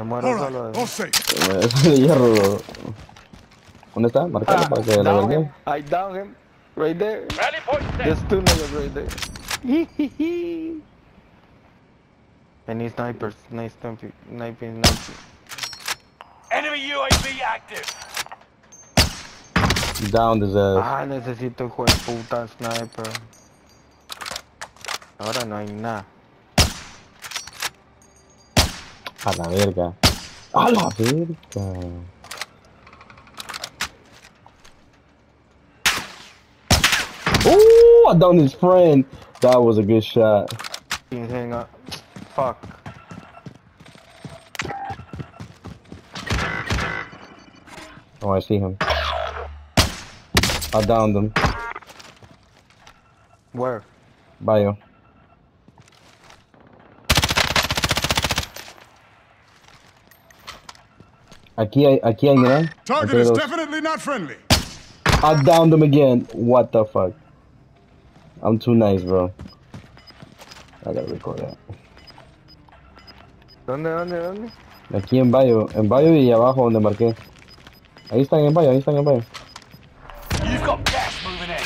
Me muero All solo de all. Es de hierro. ¿Dónde está? Marcalo Ah, para que la down venga. I down him. Right there. Rally point. There's two niggas right there. and he's snipers. Nice sniping. Sniping. Sniping. Enemy UAV active. Down his ass. Ah, necesito hijo de puta sniper. Ahora no hay nada. A la verga. A la verga. Ooh, I downed his friend. That was a good shot. He's hang up. Fuck. Oh, I see him. I downed him. Where? Bio. Aquí hay, aquí hay, mira. Target is definitely not friendly. I downed him again. What the fuck? I'm too nice, bro. I gotta record that. ¿Dónde, dónde, dónde? Aquí en Bayo, en Bayo y abajo donde marqué. Ahí están en Bayo, ahí están en Bayo. You've got gas moving in.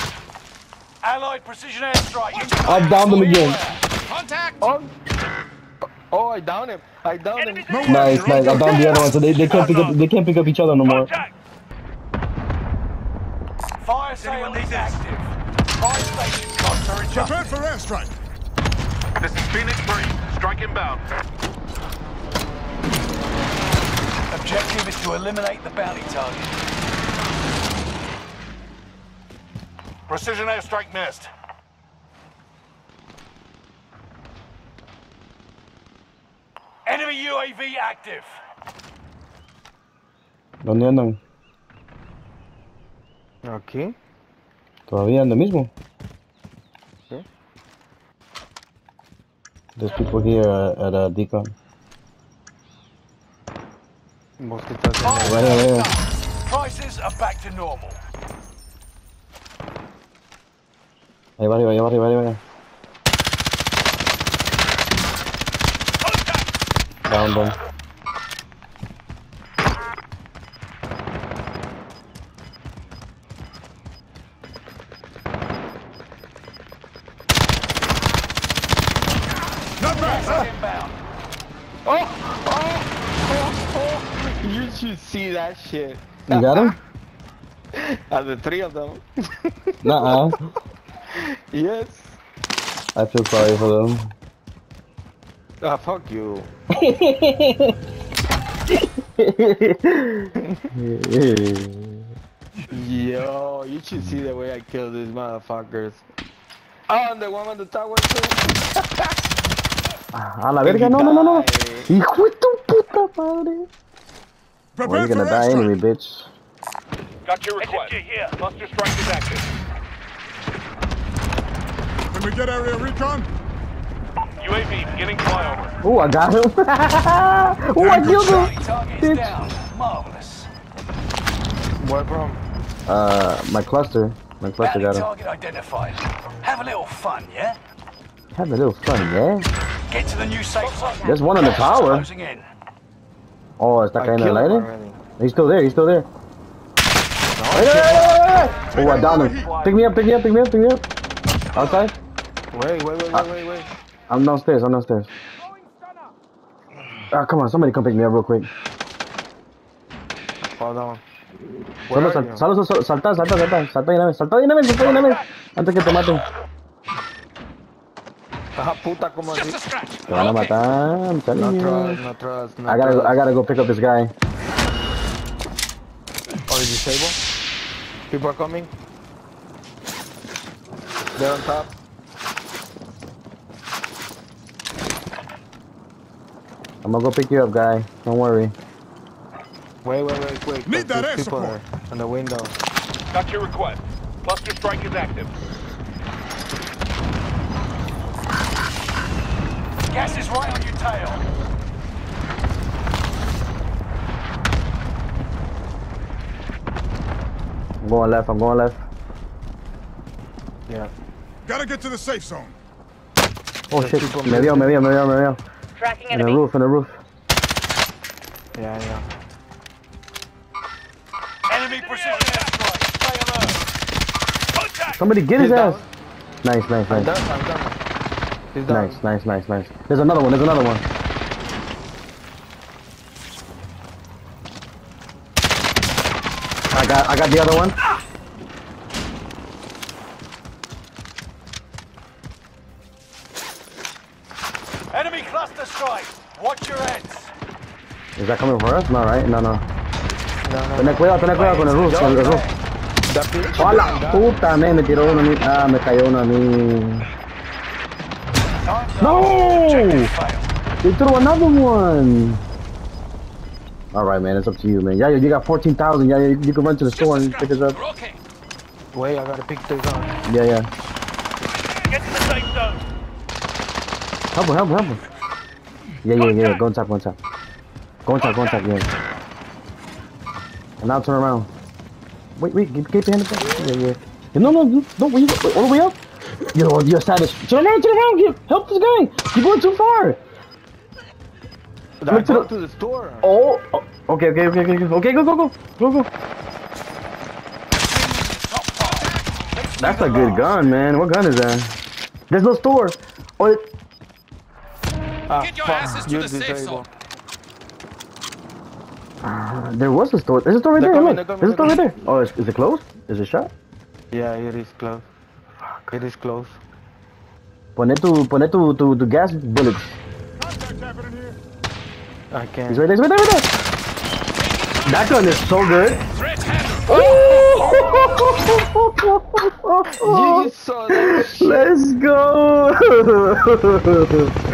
Allied precision airstrike. I downed him again. Contact. Oh! Oh, I downed him. I downed him. No Nice, nice. I downed the other one, so they, they can't pick up they can't pick up each other no more. Contact. Fire sale is active. Fire station costs are adjusted. Prepare for airstrike. This is Phoenix 3. Strike inbound. Objective is to eliminate the bounty target. Precision airstrike missed. Enemy UAV active. ¿Dónde andan? Aquí. Todavía anda mismo. Sí. There's people here at, at uh, here. done. Prices are back to normal. Ahí va arriba, ahí va arriba, ahí va arriba. Down, down. Not bad. Inbound. Oh, oh, oh. You should see that shit. You got him? Uh, the three of them. Nuh-uh. yes. I feel sorry for them. Ah, fuck you. Yo, you should see the way I kill these motherfuckers. Oh, and the one on the tower too. Ah, a la verga, no, no, no, no. Hijo de tu puta madre. Well, you're gonna die anyway, bitch. Got your request. SMG here. Cluster strike is active. Can we get area recon? UAV beginning flyover. Oh, I got him. oh, I killed Bounty him. target Bitch. is down. Marvelous. Where from? Uh, my cluster. My cluster Bounty got him. target identified. Have a little fun, yeah? Have a little fun, yeah? Get to the new safe zone. There's one on the tower. Oh, está that cayendo el killed him He's still there, he's still there. Hey, hey, hey, hey, hey. Oh, I downed him. Pick me up, pick me up, pick me up, pick me up. Outside? Wait, wait, wait, wait, wait, wait. I'm downstairs, I'm downstairs. Ah, come on, somebody come pick me up real quick. Hold on. Where Solo, are sal, you? solo, solo, salta, salta, salta, salta de una vez, salta de una vez, salta de una vez. Antes que te maten. Ah, puta, como así. Just a scratch. Te van a matar, I'm No telling you. trust, no trust, no I gotta, trust. I gotta go pick up this guy. Oh, is disable? People are coming. They're on top. I'm gonna go pick you up, guy. Don't worry. Wait, wait, wait, wait. Need that air support. there On the window. Got your request. Cluster strike is active. Gas is right on your tail. I'm going left, I'm going left. Yeah. Gotta get to the safe zone. Oh shit, people me vio, me vio, me vio, me vio. Tracking In the roof, in the roof. Yeah, yeah. Enemy precision airstrike. Stay alert. Contact! Somebody get his He's ass. down. Nice, nice, I'm nice. done, I'm done. He's down. Nice, nice, nice, nice. There's another one. There's another one. I got, I got the other one. Enemy cluster strike. Watch your heads. Is that coming for us? No, right? No, no. No, no, Ten no. cuidado, ten cuidado con el roof, con el roof. That bitch? ¡Hola! Puta, me, me tiró uno a mí. Ah, me cayó uno a mí. Time's No! up. Objective failed. They threw another one. All right, man. It's up to you, man. Yeah, you got 14,000. Yeah, you, you can run to the store and pick us up. Wait, I gotta pick this up. Yeah, yeah. Get to the safe zone. Help him, help him, help him. Yeah, yeah, yeah. Go inside, go inside. Go inside, go inside, yeah. And now turn around. Wait, wait, keep, keep your hand up. Yeah, yeah. No, no, no, no, wait, wait, all the way up. Yo, you're savage. Turn around, turn around. Get, help this guy. You're going too far. I to go the- to the store. Oh, oh, okay, okay, okay, okay, okay, go, go, go, go, go. Top That's a good gun, man. What gun is that? There's no store. Oh, it, Ah, Get your fuck, asses to you the safe zone. uh, there was a store. There's a store right They're there. coming, Look, they're there's a store right there. Oh, is, is it closed? Is it shut? Yeah, it is close. It is close. Pone tu, pone tu, tu, tu gas bullets. Contact happening here. I can't. He's right there, he's right there, right there. That gun is so good. You saw that shit. Let's go.